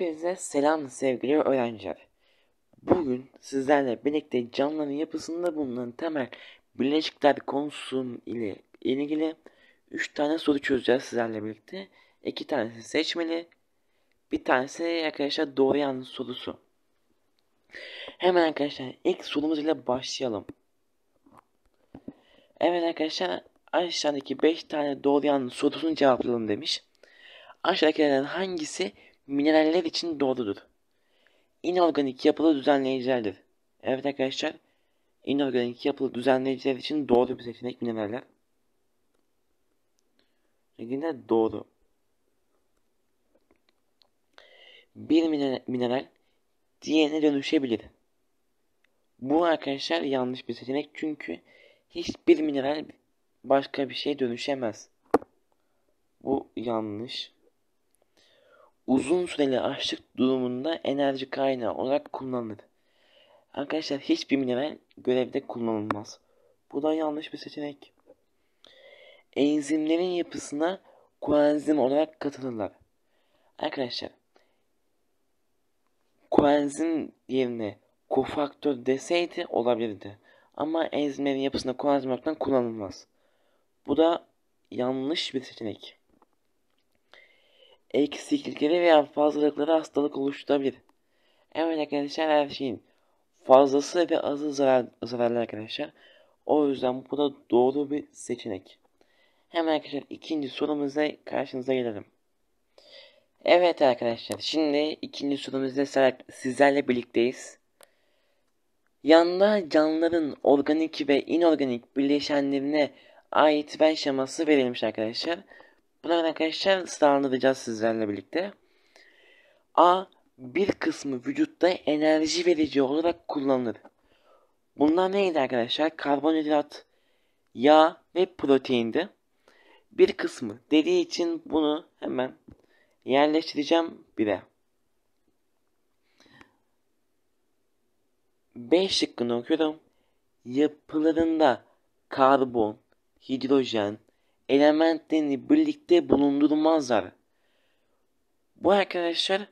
Hepinize selam sevgili öğrenciler. Bugün sizlerle birlikte canlıların yapısında bulunan temel bileşikler konusu ile ilgili 3 tane soru çözeceğiz sizlerle birlikte. 2 tanesi seçmeli, bir tanesi arkadaşlar doğru yanlış sorusu. Hemen arkadaşlar ilk sorumuz ile başlayalım. Evet arkadaşlar aşağıdaki 5 tane doğru yanlış sorusunu cevaplayalım demiş. Aşağıdakilerden hangisi mineraller için doğrudur. İnorganik yapılı düzenleyicilerdir. Evet arkadaşlar, inorganik yapılı düzenleyiciler için doğru bir seçenek mineraller. Yine doğru. Bir mineral, diğerine dönüşebilir. Bu arkadaşlar yanlış bir seçenek çünkü hiçbir mineral başka bir şey dönüşemez. Bu yanlış uzun süreli açlık durumunda enerji kaynağı olarak kullanılır. Arkadaşlar hiçbir mineral görevde kullanılmaz. Bu da yanlış bir seçenek. Enzimlerin yapısına koenzim olarak katılırlar. Arkadaşlar koenzim yerine kofaktör deseydi olabilirdi. Ama enzimlerin yapısına koenzim olarak kullanılmaz. Bu da yanlış bir seçenek eksiklikleri veya fazlalıkları hastalık oluşturabilir. Evet arkadaşlar her şeyin fazlası ve azı zarar, zararlı arkadaşlar. O yüzden bu da doğru bir seçenek. Hemen arkadaşlar ikinci sorumuzla karşınıza gelelim. Evet arkadaşlar şimdi ikinci sorumuzda sizlerle birlikteyiz. Yanda canlıların organik ve inorganik bileşenlerine ait ben şeması verilmiş arkadaşlar. Bunları arkadaşlar sıralandıracağız sizlerle birlikte. A. Bir kısmı vücutta enerji verici olarak kullanılır. Bunlar neydi arkadaşlar? Karbonhidrat, yağ ve proteindi. Bir kısmı dediği için bunu hemen yerleştireceğim bire. B şıkkını okuyorum. Yapılarında karbon, hidrojen, elementlerini birlikte bulundurmazlar. Bu arkadaşlar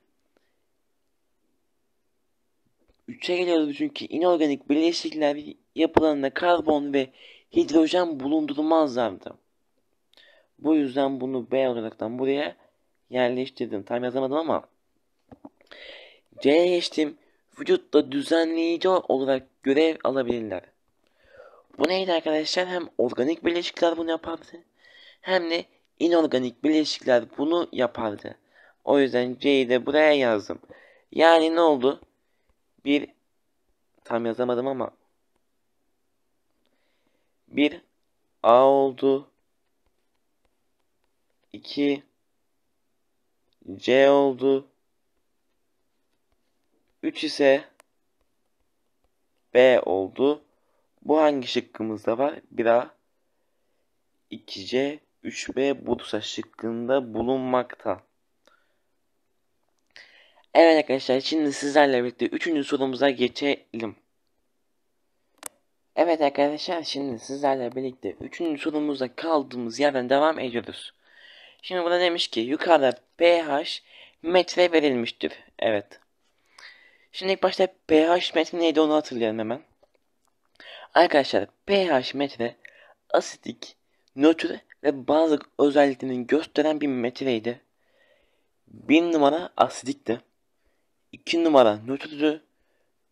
3'e geliyoruz çünkü inorganik bileşikler yapılarında karbon ve hidrojen bulundurmazlardı. Bu yüzden bunu B olaraktan buraya yerleştirdim. Tam yazamadım ama C'ye geçtim. Vücutta düzenleyici olarak görev alabilirler. Bu neydi arkadaşlar? Hem organik bileşikler bunu yapardı hem de inorganik bileşikler bunu yapardı. O yüzden C'yi de buraya yazdım. Yani ne oldu? Bir tam yazamadım ama bir A oldu. 2 C oldu. 3 ise B oldu. Bu hangi şıkkımızda var? 1A 2C 3B Bursa şıkkında bulunmakta. Evet arkadaşlar şimdi sizlerle birlikte 3. sorumuza geçelim. Evet arkadaşlar şimdi sizlerle birlikte 3. sorumuzda kaldığımız yerden devam ediyoruz. Şimdi burada demiş ki yukarıda pH metre verilmiştir. Evet. Şimdi ilk başta pH metre neydi onu hatırlayalım hemen. Arkadaşlar pH metre asidik, nötr ve bazı özelliklerini gösteren bir metreydi. Bir numara asidikti. iki numara nötrdü.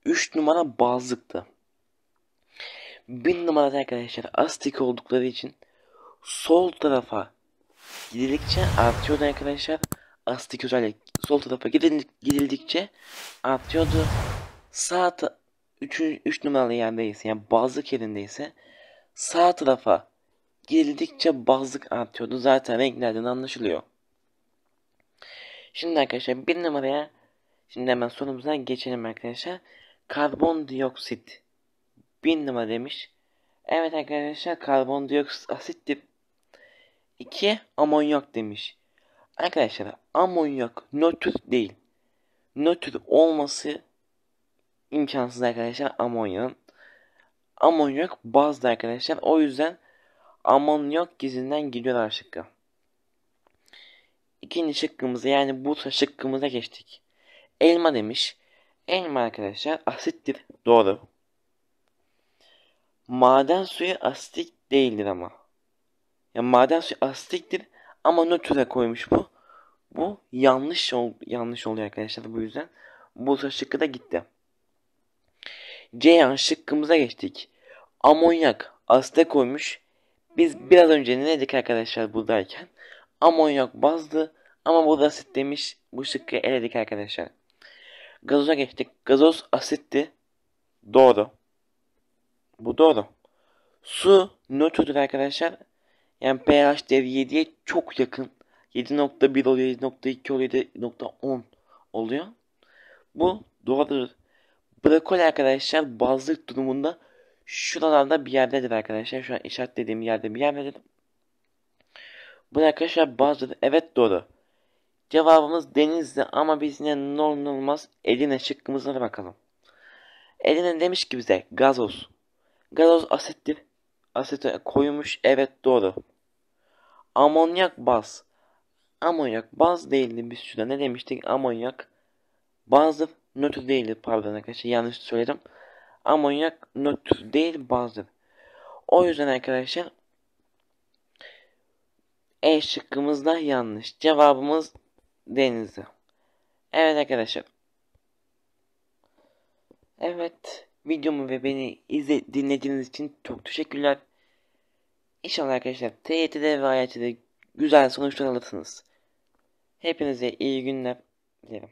Üç numara bazlıktı. Bir numarada arkadaşlar asidik oldukları için sol tarafa gidildikçe artıyordu arkadaşlar. Asidik özellik sol tarafa gidildikçe artıyordu. Sağ 3 3 numaralı yerdeyse yani bazlık yerindeyse sağ tarafa Gidildikçe bazlık artıyordu. Zaten renklerden anlaşılıyor. Şimdi arkadaşlar bir numaraya şimdi hemen sorumuza geçelim arkadaşlar. Karbondioksit. Bir numara demiş. Evet arkadaşlar karbondioksit asittir. 2 amonyak demiş. Arkadaşlar amonyak nötr değil. Nötr olması imkansız arkadaşlar amonyağın. Amonyak bazlı arkadaşlar. O yüzden amonyak gizinden gidiyor şıkkı. İkinci şıkkımıza yani Bursa şıkkımıza geçtik. Elma demiş. Elma arkadaşlar asittir. Doğru. Maden suyu asitik değildir ama. Ya maden suyu asitiktir ama nötre koymuş bu. Bu yanlış ol yanlış oluyor arkadaşlar bu yüzden. Bursa şıkkı da gitti. Ceyhan şıkkımıza geçtik. Amonyak asite koymuş. Biz biraz önce ne dedik arkadaşlar buradayken? Amonyak bazdı ama burada asit demiş. Bu şıkkı eledik arkadaşlar. Gazoza geçtik. Gazoz asitti. Doğru. Bu doğru. Su nötrdür arkadaşlar. Yani pH değeri 7'ye çok yakın. 7.1 oluyor, 7.2 oluyor, 7.10 oluyor. Bu doğrudur. Brokoli arkadaşlar bazlık durumunda şuralarda bir yerdedir arkadaşlar. Şu an işaretlediğim yerde bir yerdedir. Bu arkadaşlar bazıdır. Evet doğru. Cevabımız denizdi ama biz yine normal olmaz. Eline şıkkımıza bakalım. Eline demiş ki bize gazoz. Gazoz asittir. Asite koymuş. Evet doğru. Amonyak baz. Amonyak baz değildi biz şurada ne demiştik? Amonyak bazdır. Nötr değildir pardon arkadaşlar yanlış söyledim. Amonyak nötr değil bazdır. O yüzden arkadaşlar E şıkkımız da yanlış. Cevabımız denizli. Evet arkadaşlar. Evet. Videomu ve beni izle, dinlediğiniz için çok teşekkürler. İnşallah arkadaşlar TYT'de ve AYT'de güzel sonuçlar alırsınız. Hepinize iyi günler dilerim.